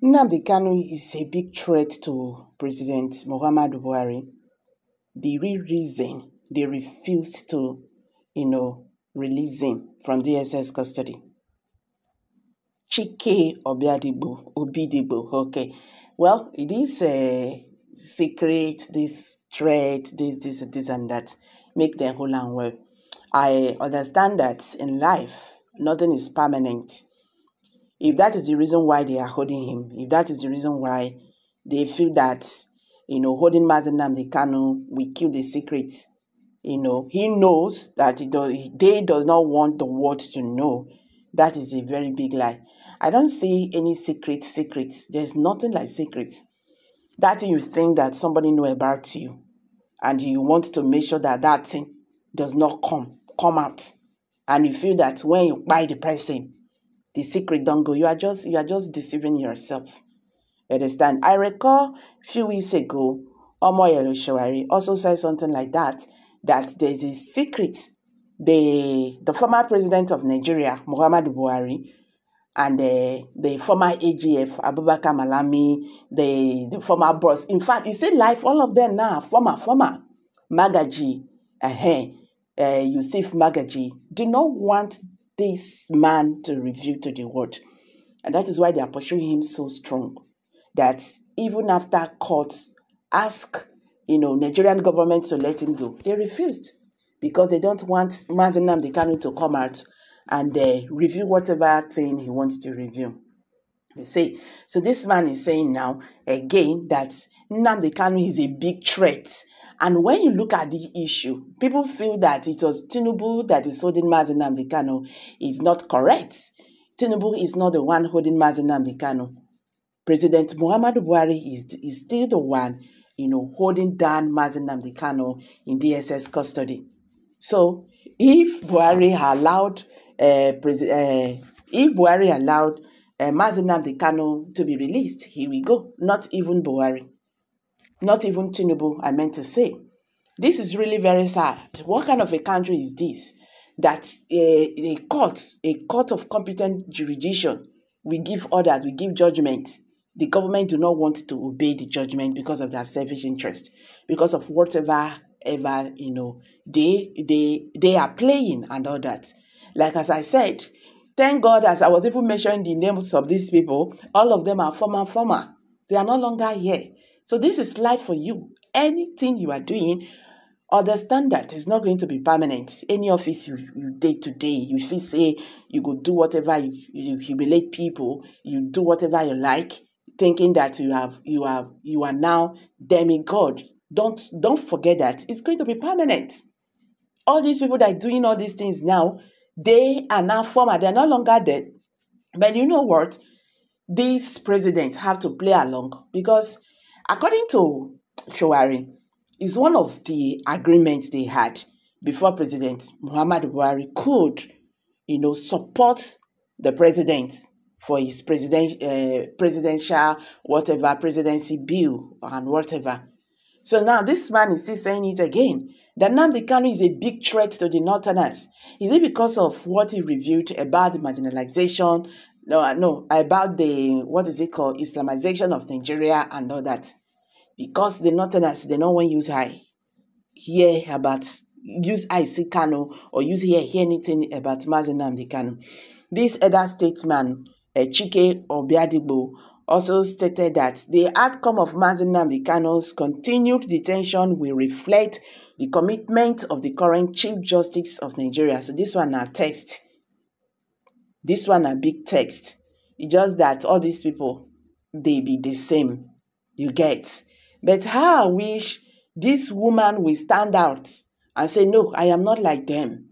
Nnamdi Kanu is a big threat to President Muhammadu Buhari. The real reason they refused to, you know, release him from DSS custody. Chike Obiadibo, Obidibo, okay. Well, it is a secret, this threat, this, this, this, and that. Make them whole and well. I understand that in life, nothing is permanent if that is the reason why they are holding him, if that is the reason why they feel that, you know, holding Mazi the Kanu will kill the secret, you know, he knows that he does, they does not want the world to know. That is a very big lie. I don't see any secret secrets. There's nothing like secrets. That you think that somebody know about you, and you want to make sure that that thing does not come come out, and you feel that when you buy the person, the secret don't go. You are just you are just deceiving yourself. You understand? I recall a few weeks ago, Omoyele Sowore also said something like that, that there's a secret. The the former president of Nigeria, Muhammadu Buhari, and uh, the former AGF, Abubakar Malami, the, the former boss. In fact, you see life, all of them now, former, former, Magaji, uh, uh, Yusuf Magaji, do not want this man to reveal to the world. And that is why they are pursuing him so strong. That even after courts ask, you know, Nigerian government to let him go, they refused because they don't want Mazi Nnamdi Kanu to come out and uh, review whatever thing he wants to review. You see, so this man is saying now again that Nnamdi Kanu is a big threat and when you look at the issue, people feel that it was Tinubu that is holding Mazi Nnamdi Kanu. Is not correct. Tinubu is not the one holding Mazi Nnamdi Kanu. President Muhammadu Buhari is, is still the one, you know, holding down Mazi Nnamdi Kanu in DSS custody. So, if Buhari allowed, uh, pres- uh, if Buhari allowed uh, Mazi Nnamdi Kanu to be released, here we go. Not even Buhari not even Tinubu, I meant to say. This is really very sad. What kind of a country is this? That a, a court, a court of competent jurisdiction, we give orders, we give judgment. The government do not want to obey the judgment because of their selfish interest, because of whatever ever you know they they they are playing and all that. Like as I said, thank God as I was even mentioning the names of these people, all of them are former former. They are no longer here. So this is life for you. Anything you are doing, understand that it's not going to be permanent. Any office you, you day to day, you feel say you go do whatever you, you humiliate people, you do whatever you like, thinking that you have you are you are now demigod. Don't don't forget that it's going to be permanent. All these people that are doing all these things now, they are now former, they're no longer dead. But you know what? These presidents have to play along because According to Sowore, is one of the agreements they had before President Muhammad Buhari could, you know, support the president for his president, uh, presidential whatever presidency bill and whatever. So now this man is still saying it again. That Nnamdi Kanu is a big threat to the Northerners. Is it because of what he reviewed about the marginalization? No, no, about the what is it called, Islamization of Nigeria and all that because the northerners they don't want use eye hear about use eye see Kano or use hear hear anything about Mazi Nnamdi Kanu. This other statesman, uh, Chike Obiadibo, also stated that the outcome of Mazi Nnamdi Kanu's continued detention will reflect the commitment of the current Chief Justice of Nigeria. So this one a text. This one a big text. It's just that all these people, they be the same. You get. But how I wish this woman will stand out and say, No, I am not like them.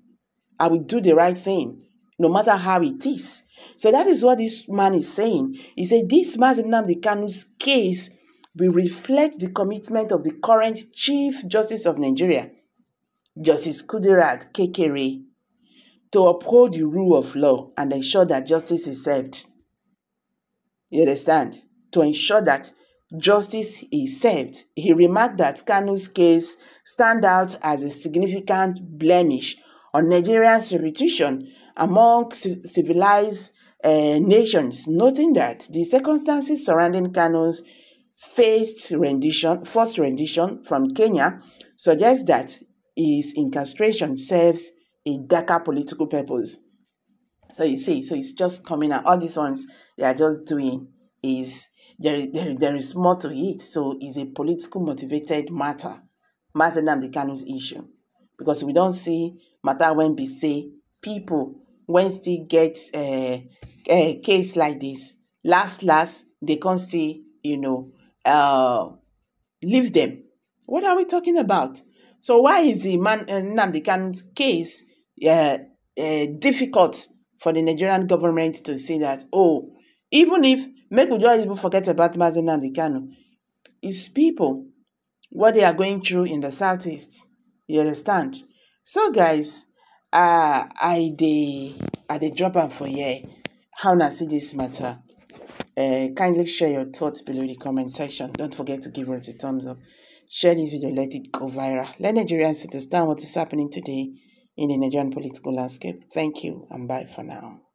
I will do the right thing, no matter how it is. So that is what this man is saying. He said, This Mazi Nnamdi Kanu's case will reflect the commitment of the current Chief Justice of Nigeria, Justice Kudirat Kekere, to uphold the rule of law and ensure that justice is served. You understand? To ensure that justice is served. He remarked that Kanu's case stand out as a significant blemish on Nigeria's reputation among civilized uh, nations, noting that the circumstances surrounding Kanu's faced rendition, forced rendition from Kenya suggests that his incarceration serves a darker political purpose. So you see, so it's just coming out. All these ones they are just doing is there, there, there is more to it. So it's a political motivated matter. Mazen the Kanu's issue. Because we don't see matter when we say people when still get a uh, uh, case like this. Last last they can't see, you know, uh leave them. What are we talking about? So why is the man uh, Nnamdi Kanu's case uh, uh, difficult for the Nigerian government to see that? Oh, even if make we just even forget about Mazi Nnamdi Kanu, it's people what they are going through in the southeast. You understand? So guys, uh I dey I dey drop am for here. How na see this matter? Uh, kindly share your thoughts below the comment section. Don't forget to give us a thumbs up. Share this video, let it go viral. Let Nigerians understand what is happening today in the Nigerian political landscape. Thank you and bye for now.